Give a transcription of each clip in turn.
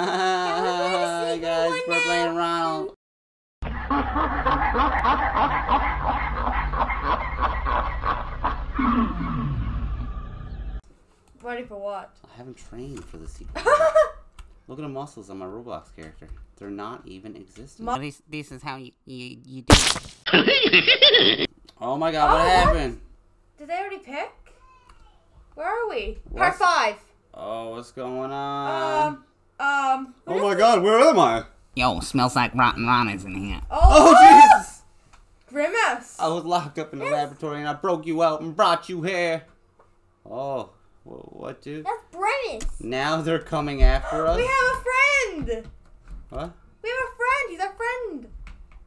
Hi guys, we're now? playing Ronald. Ready for what? I haven't trained for the sequel. Look at the muscles on my Roblox character. They're not even existing. Mu- this, this is how you, you, you do Oh my god, what Oh, what? happened? Did they already pick? Where are we? What's- Part five. Oh, what's going on? Um, my god, where am I? Yo, smells like rotten ranas in here. Oh, Oh, Jesus! Grimace. I was locked up in the laboratory and I broke you out and brought you here. Oh, what, dude? That's Bremis. Now they're coming after us? We have a friend. What? We have a friend. He's our friend.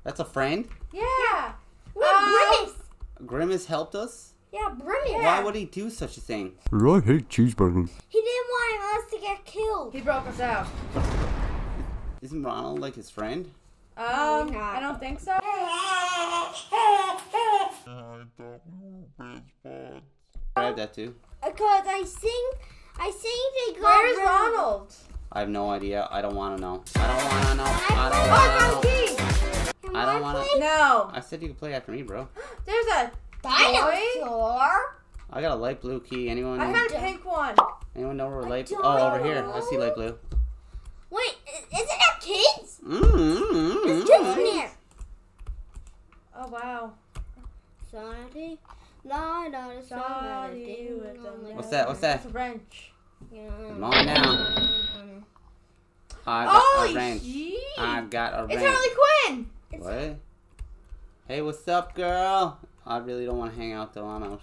That's a friend? Yeah. We have Um, Bremis. Grimace helped us? Yeah, Bremis. Why would he do such a thing? I hate cheeseburgers. He didn't want us to get killed. He broke us out. Isn't Ronald like his friend? Um, not. I don't think so. I have that too. Because I sing, I sing they got Where is rid of- Ronald? I have no idea. I don't want to know. I don't want to know. I don't want to know. a key. Can I don't wanna- play No. I said you could play after me, bro. There's a. Dinosaur. I got a light blue key. Anyone? I Know, found a pink one. anyone know where I light? don't Oh, over here. I see light blue. Kids? Mm-hmm. There's kids in there. Oh wow. Sorry. La da da Sorry with the What's that? What's that? It's a wrench. Come on now. I got Oh, a wrench. gee. I got a It's wrench. Harley Quinn. What? Hey, what's up, girl? I really don't want to hang out though. I'm out.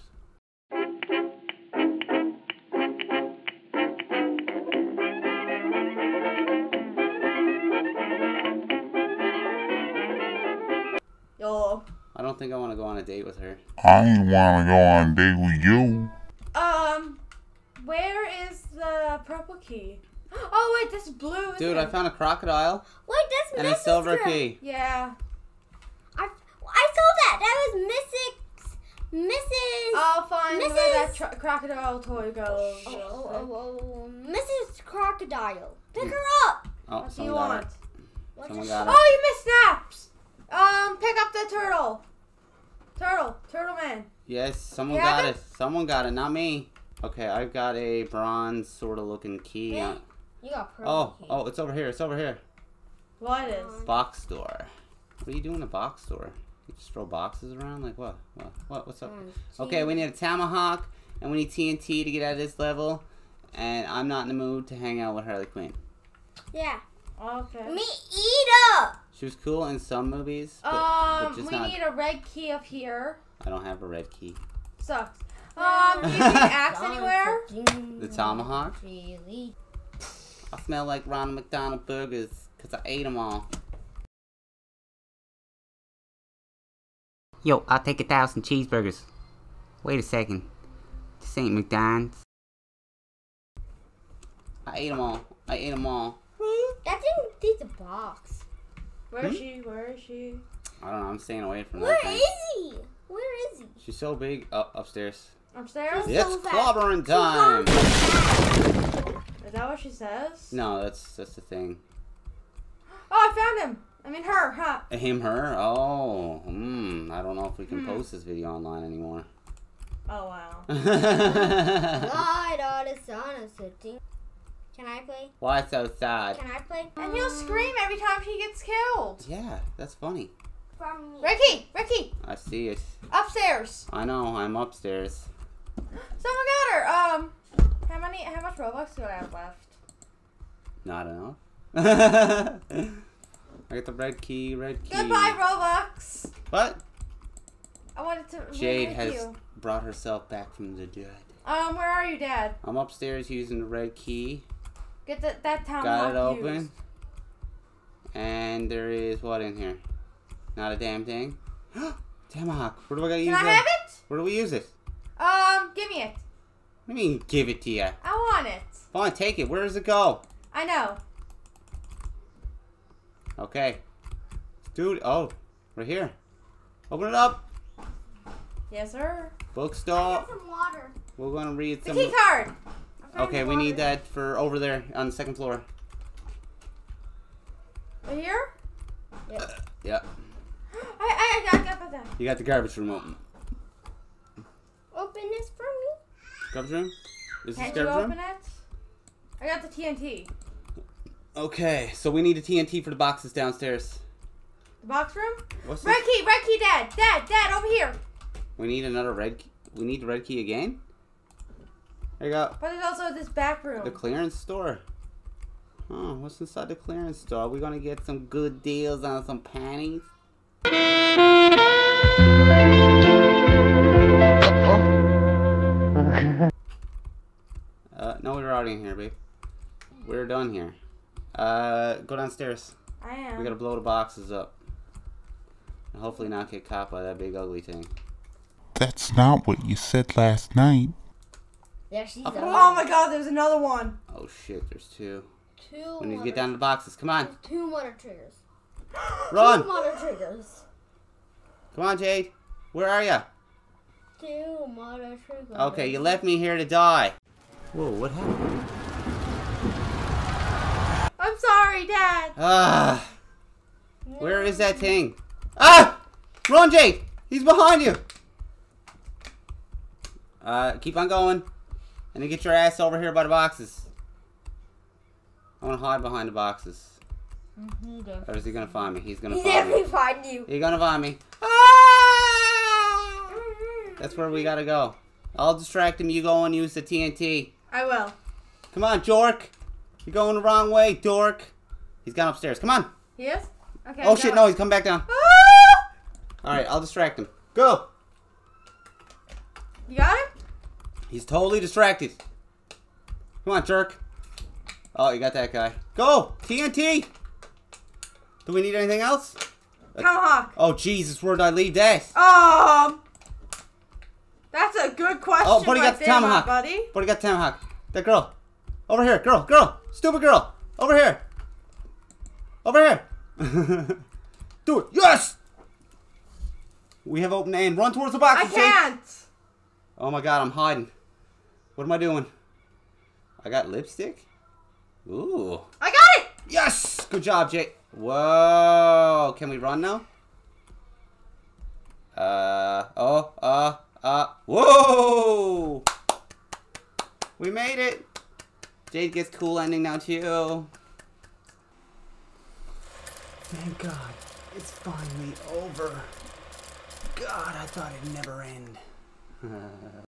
I don't think I want to go on a date with her. I ain't wanna go on a date with you. Um, where is the purple key? Oh wait, this blue. Isn't Dude, it? I found a crocodile Wait, that's and a silver Girl. key. Yeah. I, I saw that. That was Mrs. Mrs. I'll find where that tro- crocodile toy goes. Oh, oh, oh, oh, Mrs. Crocodile. Pick her up. Oh, What do you someone got want? it. What's Someone got it. Oh, you missed snaps. Um, pick up the turtle. Turtle, turtle man. Yes, someone You got have it. Someone got it, not me. Okay, I've got a bronze sort of looking key. Really? on- You got purple Oh, key. oh, it's over here. It's over here. What is? Box store. What are you doing in a box store? You just throw boxes around? Like what? What? What? What's up? Mm, One, Okay, we need a tomahawk and we need TNT to get out of this level. And I'm not in the mood to hang out with Harley Quinn. Yeah. Okay. Me either. She was cool in some movies, but, Um, but just we not. need a red key up here. I don't have a red key. Sucks. Um, do you need an axe anywhere? The tomahawk? Really? I smell like Ronald McDonald burgers because I ate them all. Yo, I'll take a thousand cheeseburgers. Wait a second. This ain't McDonald's. I ate them all. I ate them all. That's in this box. Where is Hmm? she? Where is she? I don't know. I'm staying away from Where that is thing. he? Where is he? She's so big. Up upstairs. Upstairs? Yeah. It's So fast. clobbering time. Is that what she says? No, that's that's the thing. Oh, I found him. I mean her, huh? Him, her. Oh, hmm. I don't know if we can Hmm. post this video online anymore. Oh wow. Light on the sun is sitting. Can I play? Why so sad? Can I play? And you'll scream every time she gets killed. Yeah, that's funny. from me. Ricky, Ricky, I see it. upstairs. I know. I'm upstairs. Someone got her. Um, how many? How much Robux do I have left? Not enough. I got the red key. Red key. Goodbye, Robux. What? I wanted to. Jade has You. brought herself back from the dead. Um, where are you, Dad? I'm upstairs using the red key. Get that that town. Got it open. used. And there is what in here? Not a damn thing. Tomahawk. Where do I gotta Can use I that? have it? Where do we use it? Um, give me it. What do you mean give it to you? I want it. Fine, take it. Where does it go? I know. Okay. Dude, oh, right here. Open it up. Yes, sir. Bookstore. Get some water. We're gonna read The some. key card. I found Okay, we need that for over there on the second floor. Right here? Yep. I, I, I got, got, got that. You got the garbage room open. Open this for me. Garbage room? Is this Can't you garbage open room? it? I got the TNT. Okay, so we need a TNT for the boxes downstairs. The box room? What's Red this? key, red key, dad, dad, dad, over here. We need another red key. We need the red key again? There you go. But there's also this back room. The clearance store. Huh, what's inside the clearance store? Are we gonna get some good deals on some panties? Uh, no, we're already in here, babe. We're done here. Uh, go downstairs. I am. We gotta blow the boxes up. And hopefully not get caught by that big ugly thing. That's not what you said last night. There she's Okay. Oh my god, there's another one. Oh shit, there's two. Two. We need to get down to the boxes. Come on. Two motor triggers. Run. Two Run! motor triggers. Come on, Jade. Where are you? Two motor triggers. Okay, you left me here to die. Whoa, what happened? I'm sorry, dad. Ah, where is that thing? Ah! Run, Jade! He's behind you! Uh, keep on going. And then get your ass over here by the boxes. I want to hide behind the boxes. Or is he gonna find me? He's gonna He find me. find you. He's gonna find me. Ah! That's where we gotta go. I'll distract him. You go and use the TNT. I will. Come on, Dork. You're going the wrong way, Dork. He's gone upstairs. Come on. Yes. Okay. Oh shit, no, he's come back down. Ah! Alright, I'll distract him. Go! You got him? He's totally distracted. Come on, jerk. Oh, you got that guy. Go! TNT! Do we need anything else? Tomahawk. Oh, Jesus, where'd I leave that? Um. That's a good question. Oh, buddy right got the there, tomahawk. buddy. He got Tomahawk. That girl. Over here, girl, girl. Stupid girl. Over here. Over here. Do it. Yes! We have open aim. Run towards the box. I can't. Oh my god, I'm hiding. What am I doing? I got lipstick? Ooh. I got it. Yes! Good job, Jay. Whoa. Can we run now? Uh, oh, uh, uh, whoa! We made it! Jade gets cool ending now too. Thank God. It's finally over. God, I thought it'd never end.